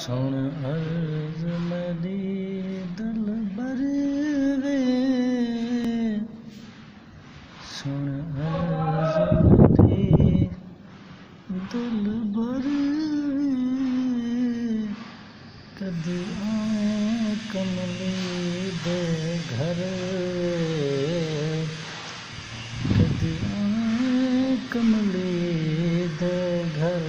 سن عرض میری دل بر وے۔ سن عرض میری دل بر وے۔ کد کملی دے گھر کد آئیں کملی دے گھر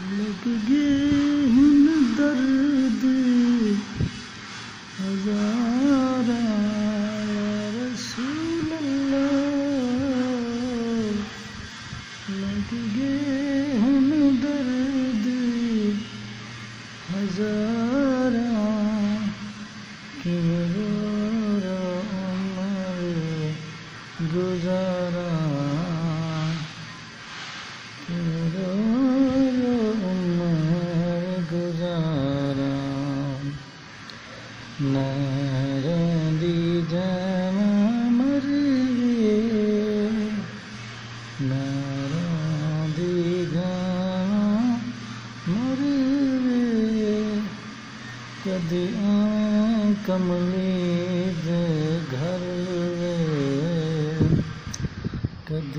لگ گئے ہن درد ہزار رسول اللہ۔ لگ گئے ہن درد ہزار عمر گزارا۔ گزارا دی جان مر دی جان مر کد آئیں کملی دے گھر وے کد